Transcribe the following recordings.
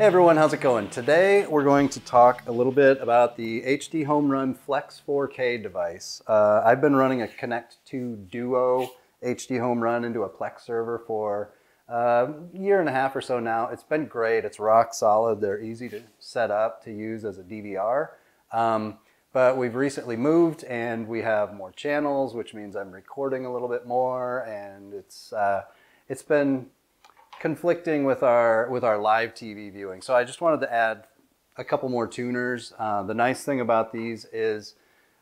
Hey everyone, how's it going? Today we're going to talk a little bit about the HDHomeRun Flex 4K device. Uh, I've been running a Connect 2 Duo HDHomeRun into a Plex server for a year and a half or so now. It's been great. It's rock solid. They're easy to set up to use as a DVR. Um, but we've recently moved and we have more channels, which means I'm recording a little bit more and it's, uh, it's been conflicting with our with our live TV viewing. So I just wanted to add a couple more tuners. Uh, the nice thing about these is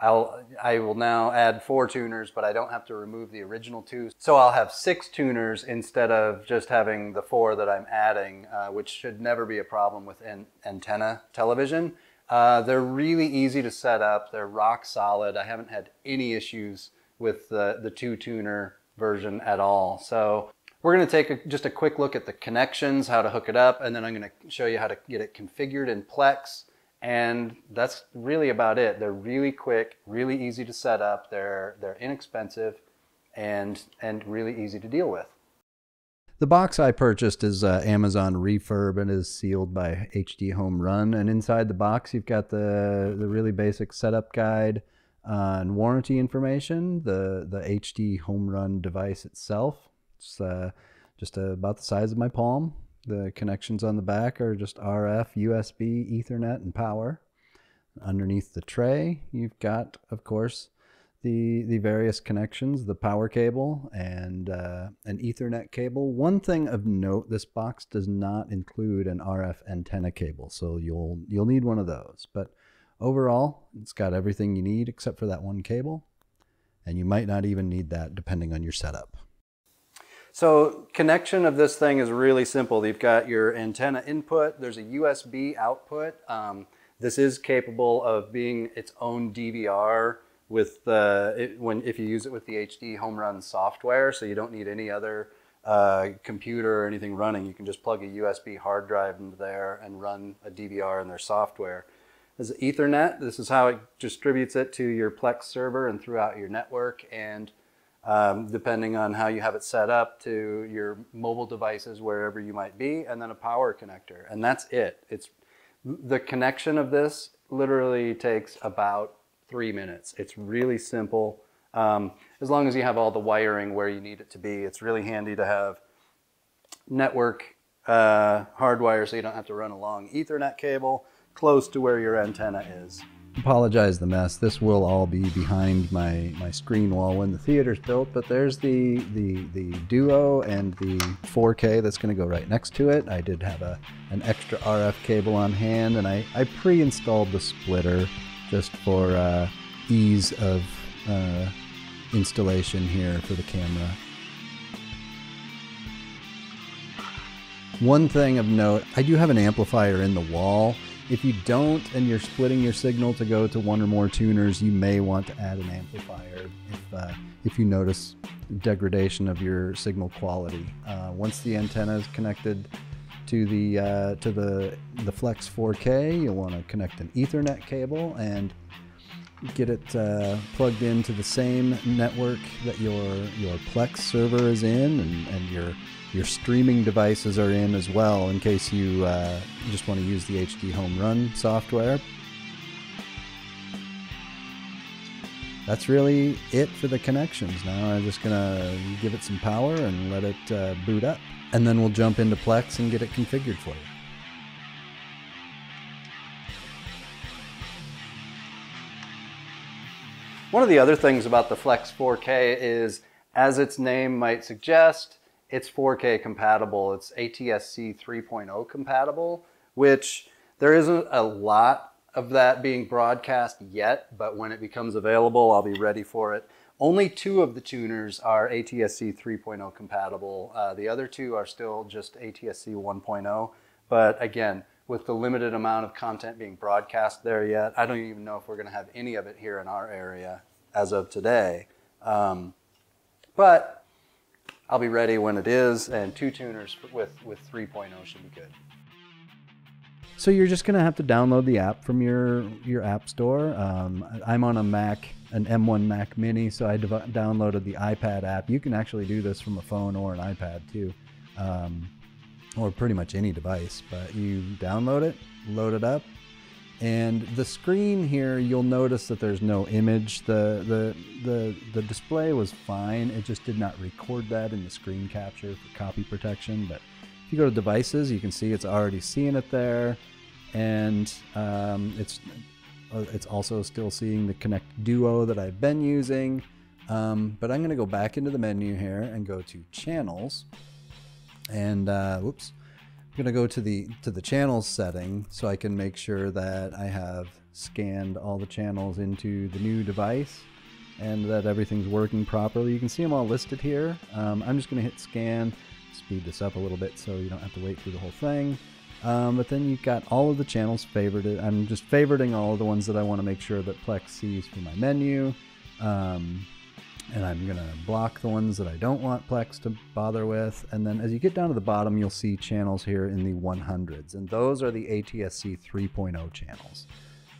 I'll I will now add four tuners, but I don't have to remove the original two. So I'll have six tuners instead of just having the four that I'm adding, uh, which should never be a problem with an antenna television. Uh, they're really easy to set up. They're rock solid. I haven't had any issues with the, the two tuner version at all. So we're going to take a, just a quick look at the connections, how to hook it up, and then I'm going to show you how to get it configured in Plex. And that's really about it. They're really quick, really easy to set up. They're, they're inexpensive and, and really easy to deal with. The box I purchased is uh, Amazon refurb and is sealed by HDHomeRun. And inside the box, you've got the, the really basic setup guide uh, and warranty information, the, the HDHomeRun device itself, it's uh, just about the size of my palm. The connections on the back are just RF, USB, Ethernet, and power. Underneath the tray, you've got, of course, the the various connections, the power cable and uh, an Ethernet cable. One thing of note: this box does not include an RF antenna cable, so you'll you'll need one of those. But overall, it's got everything you need except for that one cable, and you might not even need that depending on your setup. So connection of this thing is really simple. You've got your antenna input, there's a USB output. Um, this is capable of being its own DVR with it, when, if you use it with the HDHomeRun software, so you don't need any other uh, computer or anything running. You can just plug a USB hard drive into there and run a DVR in their software. As Ethernet, this is how it distributes it to your Plex server and throughout your network. And um, depending on how you have it set up to your mobile devices wherever you might be, and then a power connector. And that's it. It's the connection of this literally takes about three minutes. It's really simple. Um, as long as you have all the wiring where you need it to be, it's really handy to have network uh, hardwire so you don't have to run a long Ethernet cable close to where your antenna is. Apologize the mess. This will all be behind my, my screen wall when the theater's built, but there's the, the, the Duo and the 4K that's going to go right next to it. I did have a, an extra RF cable on hand, and I, I pre-installed the splitter just for uh, ease of uh, installation here for the camera. One thing of note, I do have an amplifier in the wall if you don't and you're splitting your signal to go to one or more tuners, you may want to add an amplifier if, uh, if you notice degradation of your signal quality. Uh, once the antenna is connected to the, uh, to the, the Flex 4K, you'll want to connect an Ethernet cable and get it uh, plugged into the same network that your, your Plex server is in and, and your your streaming devices are in as well in case you uh, just want to use the HDHomeRun software. That's really it for the connections. Now I'm just to give it some power and let it uh, boot up. And then we'll jump into Plex and get it configured for you. One of the other things about the Flex 4K is, as its name might suggest, it's 4K compatible. It's ATSC 3.0 compatible, which there isn't a lot of that being broadcast yet, but when it becomes available, I'll be ready for it. Only two of the tuners are ATSC 3.0 compatible. Uh, the other two are still just ATSC 1.0. But again, with the limited amount of content being broadcast there yet, I don't even know if we're going to have any of it here in our area as of today. Um, but I'll be ready when it is, and two tuners with, with 3.0 should be good. So you're just gonna have to download the app from your your app store. Um, I'm on a Mac, an M1 Mac Mini, so I downloaded the iPad app. You can actually do this from a phone or an iPad too. Um, or pretty much any device, but you download it, load it up, and the screen here, you'll notice that there's no image. The, the, the, the display was fine. It just did not record that in the screen capture for copy protection. But if you go to devices, you can see it's already seeing it there. And um, it's, uh, it's also still seeing the Connect Duo that I've been using. Um, but I'm going to go back into the menu here and go to channels. And uh, whoops, I'm gonna go to the to the channels setting so I can make sure that I have scanned all the channels into the new device and that everything's working properly. You can see them all listed here. Um, I'm just gonna hit scan, speed this up a little bit so you don't have to wait through the whole thing. Um, but then you've got all of the channels favorited. I'm just favoriting all of the ones that I want to make sure that Plex sees from my menu. Um, and I'm gonna block the ones that I don't want Plex to bother with. And then as you get down to the bottom, you'll see channels here in the 100s, and those are the ATSC 3.0 channels.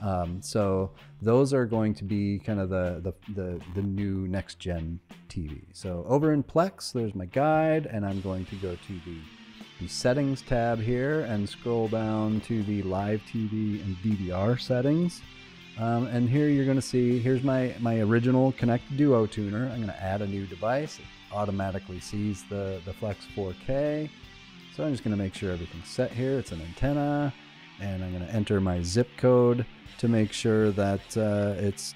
Um, so those are going to be kind of the, the, the, the new next gen TV. So over in Plex, there's my guide, and I'm going to go to the, the settings tab here and scroll down to the live TV and DVR settings. Um, and here you're going to see, here's my, my original Connect Duo tuner. I'm going to add a new device. It automatically sees the, the Flex 4K. So I'm just going to make sure everything's set here. It's an antenna. And I'm going to enter my zip code to make sure that uh, it's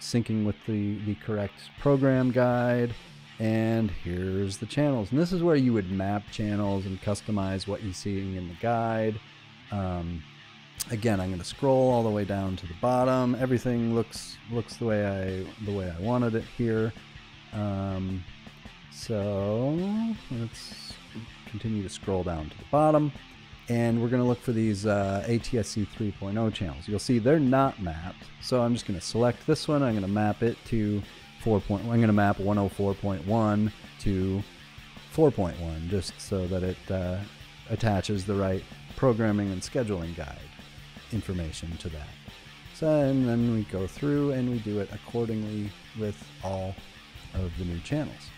syncing with the, the correct program guide. And here's the channels. And this is where you would map channels and customize what you're seeing in the guide. Um, again, I'm going to scroll all the way down to the bottom. Everything looks looks the way I the way I wanted it here. Um, so let's continue to scroll down to the bottom, and we're going to look for these uh, ATSC 3.0 channels. You'll see they're not mapped, so I'm just going to select this one. I'm going to map it to 4. I'm going to map 104.1 to 4.1, just so that it uh, attaches the right programming and scheduling guide information to that. So, and then we go through and we do it accordingly with all of the new channels.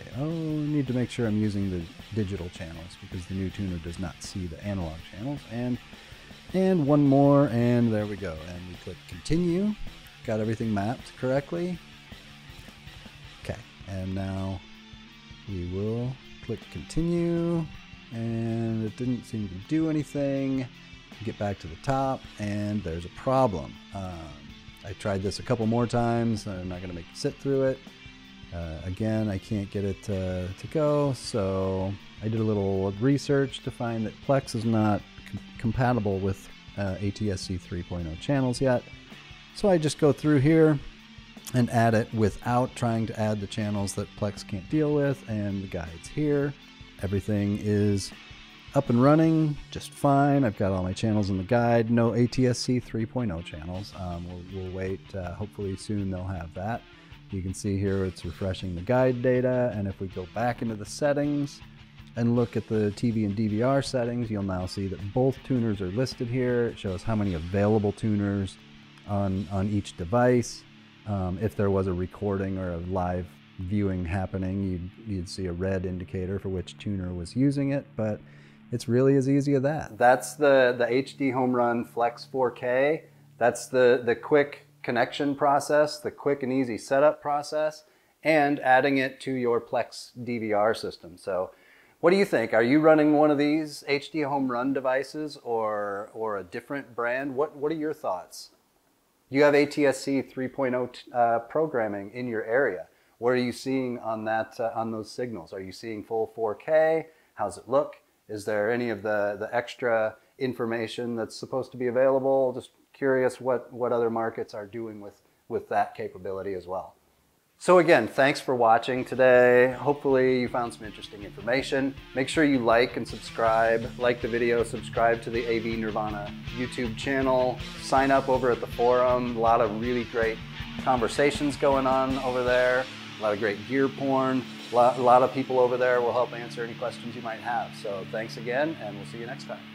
Okay, oh, need to make sure I'm using the digital channels because the new tuner does not see the analog channels. And and one more, and there we go. And we click continue. Got everything mapped correctly. Okay, and now we will click continue and it didn't seem to do anything. Get back to the top, and there's a problem. Um, I tried this a couple more times. I'm not going to make sit through it. Uh, again, I can't get it to, to go, so I did a little research to find that Plex is not com compatible with uh, ATSC 3.0 channels yet. So I just go through here and add it without trying to add the channels that Plex can't deal with, and the guides here. Everything is up and running just fine. I've got all my channels in the guide. No ATSC 3.0 channels. Um, we'll, we'll, wait. Uh, hopefully soon they'll have that. You can see here it's refreshing the guide data. And if we go back into the settings and look at the TV and DVR settings, you'll now see that both tuners are listed here. It shows how many available tuners on, on each device. Um, if there was a recording or a live viewing happening, you'd, you'd see a red indicator for which tuner was using it, but it's really as easy as that. That's the, the HDHomeRun Flex 4K. That's the, the quick connection process, the quick and easy setup process, and adding it to your Plex DVR system. So what do you think? Are you running one of these HDHomeRun devices or, or a different brand? What, what are your thoughts? You have ATSC 3.0 uh, programming in your area. What are you seeing on that uh, on those signals? Are you seeing full 4K? How's it look? Is there any of the the extra information that's supposed to be available? Just curious what what other markets are doing with with that capability as well. So again, thanks for watching today. Hopefully you found some interesting information. Make sure you like and subscribe. Like the video, subscribe to the AV Nirvana YouTube channel. Sign up over at the forum. A lot of really great conversations going on over there a lot of great gear porn. A lot, of people over there will help answer any questions you might have. So thanks again, and we'll see you next time.